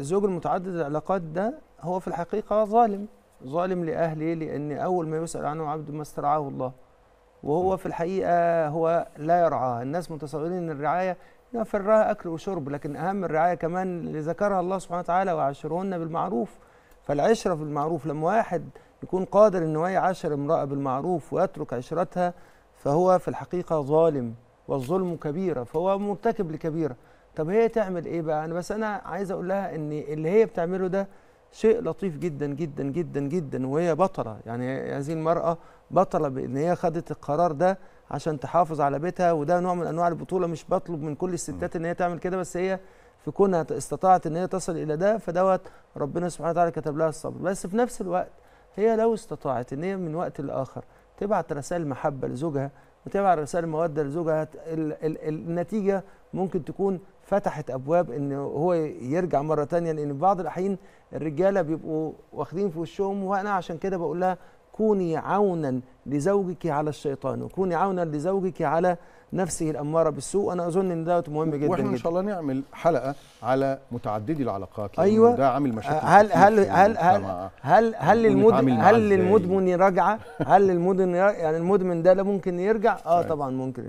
الزوج المتعدد العلاقات ده هو في الحقيقة ظالم ظالم لأهله لأن أول ما يسأل عنه عبد ما استرعاه الله. وهو في الحقيقة هو لا يرعاه. الناس متصورين أن الرعاية الرعاية أكل وشرب لكن أهم الرعاية كمان اللي ذكرها الله سبحانه وتعالى وعاشرهن بالمعروف. فالعشرة بالمعروف لما واحد يكون قادر أن هو يعاشر امرأة بالمعروف ويترك عشرتها فهو في الحقيقة ظالم والظلم كبيرة فهو مرتكب لكبيرة. طب هي تعمل إيه بقى؟ أنا بس أنا عايز أقول لها إن اللي هي بتعمله ده شيء لطيف جدا جدا جدا جدا وهي بطلة. يعني هذه المرأة بطلة بان هي خدت القرار ده عشان تحافظ على بيتها وده نوع من أنواع البطولة. مش بطلب من كل الستات إن هي تعمل كده بس هي في كونها استطاعت إن هي تصل إلى ده فدوت ربنا سبحانه وتعالى كتب لها الصبر. بس في نفس الوقت هي لو استطاعت إن هي من وقت لآخر تبعت رسائل محبة لزوجها وتبعت رسائل مودة لزوجها. ال ال النتيجة ممكن تكون فتحت أبواب إن هو يرجع مرة تانية لأن في بعض الأحيان الرجالة بيبقوا واخدين في وشهم وأنا عشان كده بقول لها كوني عونا لزوجك على الشيطان وكوني عونا لزوجك على نفسه الاماره بالسوء أنا أظن إن ده مهم جدا وإحنا إن جدا شاء الله نعمل حلقة على متعددي العلاقات أيوة. ده عامل مشاكل هل هل هل هل المجتمع. هل هل المدمن معاه هل هل المدمن يعني المدمن ده لا ممكن يرجع آه. طبعا ممكن